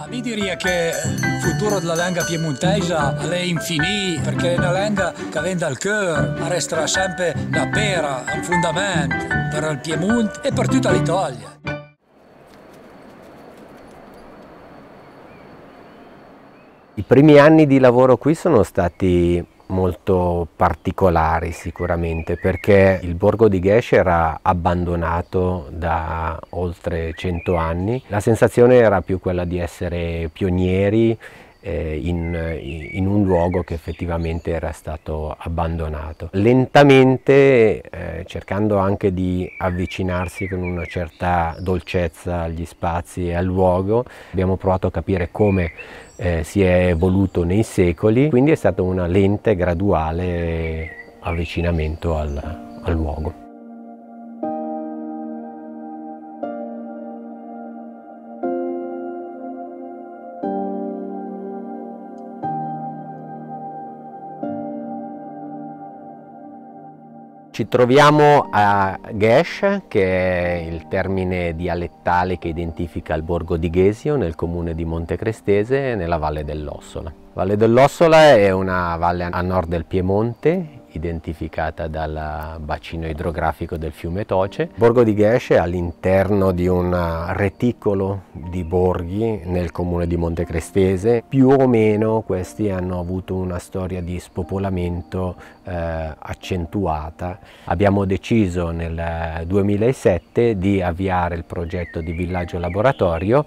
Ma mi direi che il futuro della lingua piemontesa è infinito perché è una lingua che viene dal cuore, resterà sempre una pera, un fondamento per il Piemonte e per tutta l'Italia. I primi anni di lavoro qui sono stati molto particolari sicuramente perché il borgo di Gesh era abbandonato da oltre 100 anni. La sensazione era più quella di essere pionieri in, in, un luogo che effettivamente era stato abbandonato. Lentamente, eh, cercando anche di avvicinarsi con una certa dolcezza agli spazi e al luogo, abbiamo provato a capire come eh, si è evoluto nei secoli, quindi è stato un lente, graduale avvicinamento al, al luogo. Ci troviamo a Gesh, che è il termine dialettale che identifica il borgo di Gesio nel comune di Montecrestese, nella valle dell'Ossola. Valle dell'Ossola è una valle a nord del Piemonte, identificata dal bacino idrografico del fiume Toce. Borgo di Gesce è all'interno di un reticolo di borghi nel comune di Montecrestese. Più o meno questi hanno avuto una storia di spopolamento eh, accentuata. Abbiamo deciso nel 2007 di avviare il progetto di villaggio laboratorio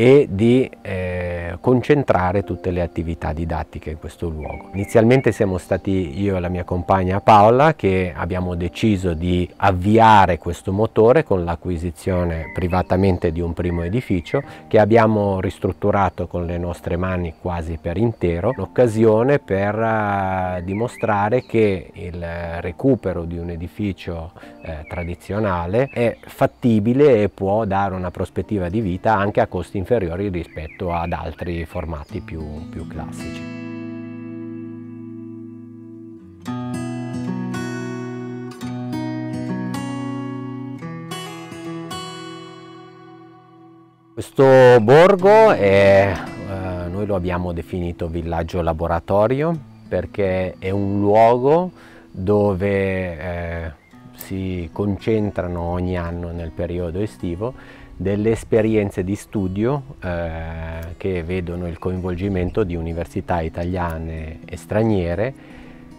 e di eh, concentrare tutte le attività didattiche in questo luogo. Inizialmente siamo stati io e la mia compagna Paola che abbiamo deciso di avviare questo motore con l'acquisizione privatamente di un primo edificio che abbiamo ristrutturato con le nostre mani quasi per intero, l'occasione per uh, dimostrare che il recupero di un edificio eh, tradizionale è fattibile e può dare una prospettiva di vita anche a costi inferiori rispetto ad altri formati più, più classici. Questo borgo è, eh, noi lo abbiamo definito villaggio laboratorio perché è un luogo dove eh, si concentrano ogni anno nel periodo estivo delle esperienze di studio eh, che vedono il coinvolgimento di università italiane e straniere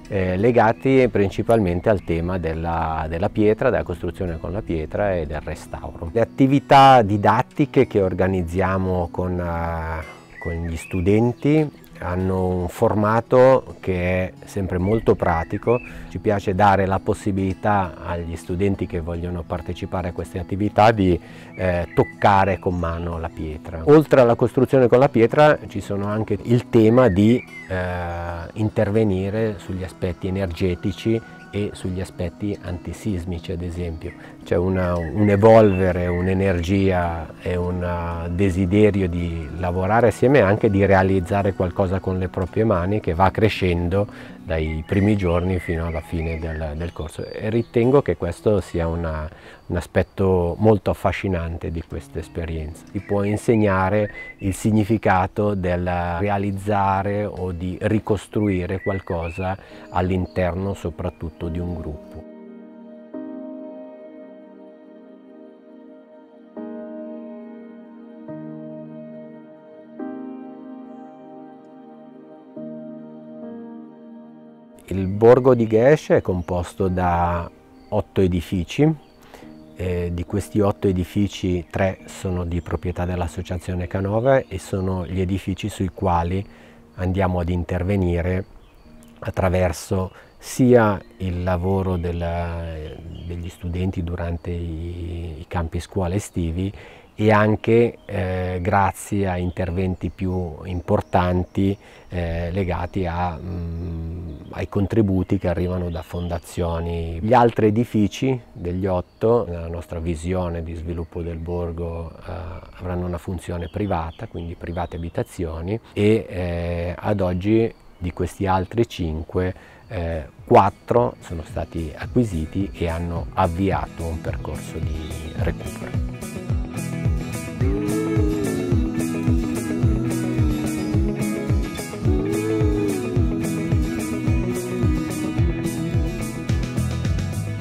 eh, legati principalmente al tema della, della, pietra, della costruzione con la pietra e del restauro. Le attività didattiche che organizziamo con, uh, con gli studenti hanno un formato che è sempre molto pratico, ci piace dare la possibilità agli studenti che vogliono partecipare a queste attività di eh, toccare con mano la pietra. Oltre alla costruzione con la pietra ci sono anche il tema di eh, intervenire sugli aspetti energetici e sugli aspetti antisismici ad esempio. C'è un evolvere, un'energia e un desiderio di lavorare assieme e anche di realizzare qualcosa con le proprie mani che va crescendo dai primi giorni fino alla fine del, del corso e ritengo che questo sia una, un aspetto molto affascinante di questa esperienza. Ti può insegnare il significato del realizzare o di ricostruire qualcosa all'interno soprattutto di un gruppo. Il borgo di Gesh è composto da otto edifici, eh, di questi otto edifici tre sono di proprietà dell'Associazione Canova e sono gli edifici sui quali andiamo ad intervenire attraverso sia il lavoro della, degli studenti durante i, i campi scuola estivi e anche eh, grazie a interventi più importanti eh, legati a, mh, mm, ai contributi che arrivano da fondazioni. Gli altri edifici degli otto, nella nostra visione di sviluppo del borgo, eh, avranno una funzione privata, quindi private abitazioni e eh, ad oggi di questi altri cinque, eh, quattro sono stati acquisiti e hanno avviato un percorso di recupero.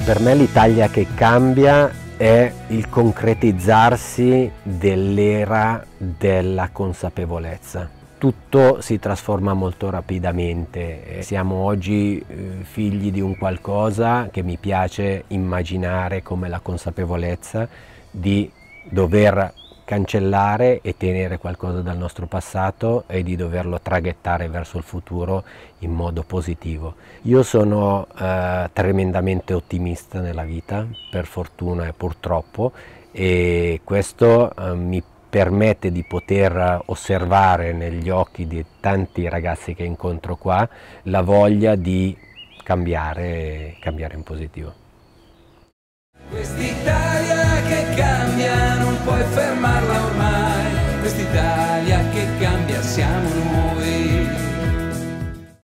Per me l'Italia che cambia è il concretizzarsi dell'era della consapevolezza. Tutto si trasforma molto rapidamente, siamo oggi eh, figli di un qualcosa che mi piace immaginare come la consapevolezza di dover cancellare e tenere qualcosa dal nostro passato e di doverlo traghettare verso il futuro in modo positivo. Io sono eh, tremendamente ottimista nella vita, per fortuna e purtroppo, e questo eh, mi permette di poter osservare negli occhi di tanti ragazzi che incontro qua la voglia di cambiare, cambiare in positivo. Quest'Italia che cambia non puoi fermarla